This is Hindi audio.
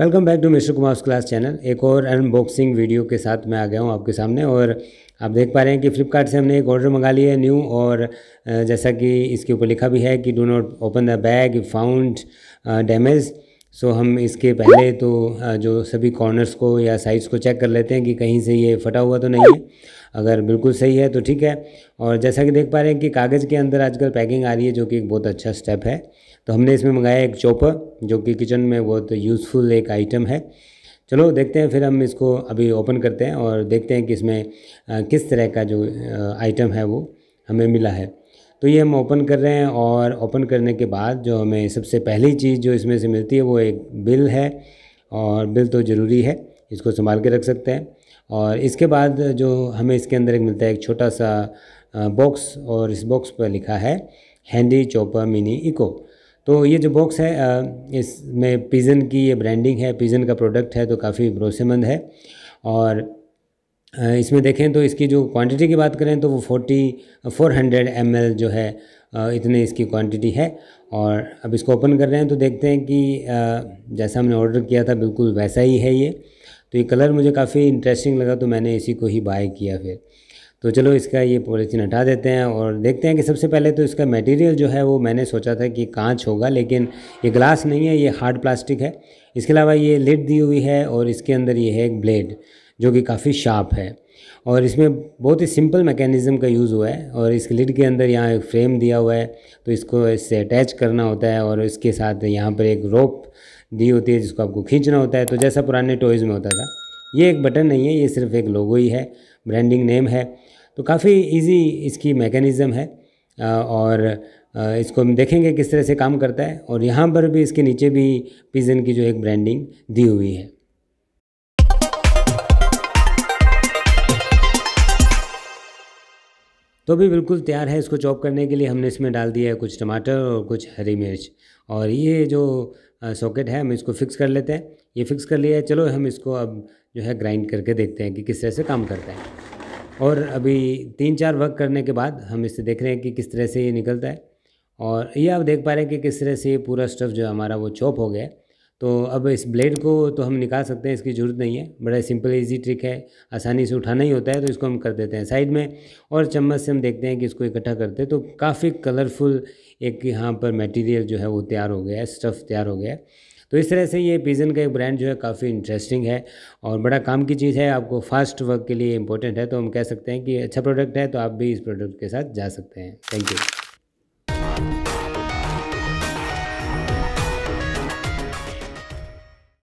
Welcome back to mister Kumar class channel. एक और अनबॉक्सिंग वीडियो के साथ मैं आ गया हूँ आपके सामने और आप देख पा रहे हैं कि फ्लिपकार्ट से हमने एक ऑर्डर मंगा लिया है न्यू और जैसा कि इसके ऊपर लिखा भी है कि do not open the bag found damage so so, हम इसके पहले तो जो सभी कॉर्नर्स को या साइड्स को चेक कर लेते हैं कि कहीं से ये फटा हुआ तो नहीं है। अगर बिल्कुल सही है तो ठीक है। और जैसा कि देख पा रहे हैं कि कागज़ के अंदर आजकल पैकिंग आ रही है जो कि एक बहुत अच्छा स्टेप है। तो हमने इसमें मंगाया एक चॉपर जो कि किचन में बहुत यूज़फुल एक आइटम है। चलो देखते हैं फिर हम इसको अभी ओपन करते हैं और देखते हैं कि इसमें किस तरह का जो आइटम है वो हमें मिला है। तो ये हम ओपन कर रहे हैं और ओपन करने के बाद जो हमें सबसे पहली चीज़ जो इसमें से मिलती है वो एक बिल है और बिल तो ज़रूरी है, इसको संभाल के रख सकते हैं। और इसके बाद जो हमें इसके अंदर एक मिलता है एक छोटा सा बॉक्स और इस बॉक्स पर लिखा है हैंडी चॉपर मिनी इको तो ये जो बॉक्स है इसमें पिज़न की ये ब्रांडिंग है पिज़न का प्रोडक्ट है तो काफ़ी भरोसेमंद है। और इसमें देखें तो इसकी जो क्वांटिटी की बात करें तो वो फोर्टी फोर हंड्रेड एम जो है इतने इसकी क्वांटिटी है। और अब इसको ओपन कर रहे हैं तो देखते हैं कि जैसा हमने ऑर्डर किया था बिल्कुल वैसा ही है ये। तो ये कलर मुझे काफ़ी इंटरेस्टिंग लगा तो मैंने इसी को ही बाय किया फिर। तो चलो इसका ये पॉलीथीन हटा देते हैं और देखते हैं कि सबसे पहले तो इसका मटेरियल जो है वो मैंने सोचा था कि कांच होगा, लेकिन ये ग्लास नहीं है, ये हार्ड प्लास्टिक है। इसके अलावा ये लिड दी हुई है और इसके अंदर ये है एक ब्लेड जो कि काफ़ी शार्प है। और इसमें बहुत ही सिंपल मैकेनिज़्म का यूज़ हुआ है और इस लिड के अंदर यहाँ एक फ्रेम दिया हुआ है तो इसको इससे अटैच करना होता है और इसके साथ यहाँ पर एक रोप दी होती है जिसको आपको खींचना होता है। तो जैसा पुराने टॉयज़ में होता था, ये एक बटन नहीं है, ये सिर्फ़ एक लोगो ही है ब्रांडिंग नेम है। तो काफ़ी इजी इसकी मैकेनिज़्म है और इसको हम देखेंगे किस तरह से काम करता है और यहाँ पर भी इसके नीचे भी पिज़न की जो एक ब्रांडिंग दी हुई है। तो भी बिल्कुल तैयार है इसको चॉप करने के लिए। हमने इसमें डाल दिया है कुछ टमाटर और कुछ हरी मिर्च। और ये जो सॉकेट है, हम इसको फिक्स कर लेते हैं। ये फिक्स कर लिया है। चलो, हम इसको अब जो है ग्राइंड करके देखते हैं कि किस तरह से काम करता है। और अभी तीन चार वर्क करने के बाद हम इससे देख रहे हैं कि किस तरह से ये निकलता है। और ये आप देख पा रहे हैं कि किस तरह से ये पूरा स्टफ़ जो हमारा वो चॉप हो गया तो अब इस ब्लेड को तो हम निकाल सकते हैं, इसकी ज़रूरत नहीं है। बड़ा सिंपल इजी ट्रिक है। आसानी से उठाना ही होता है तो इसको हम कर देते हैं साइड में। और चम्मच से हम देखते हैं कि इसको इकट्ठा करते हैं तो काफ़ी कलरफुल एक यहाँ पर मटेरियल जो है वो तैयार हो गया है स्टफ़ तैयार हो गया है। तो इस तरह से ये पिज़न का एक ब्रांड जो है काफ़ी इंटरेस्टिंग है और बड़ा काम की चीज़ है, आपको फास्ट वर्क के लिए इंपॉर्टेंट है तो हम कह सकते हैं कि अच्छा प्रोडक्ट है तो आप भी इस प्रोडक्ट के साथ जा सकते हैं। Thank you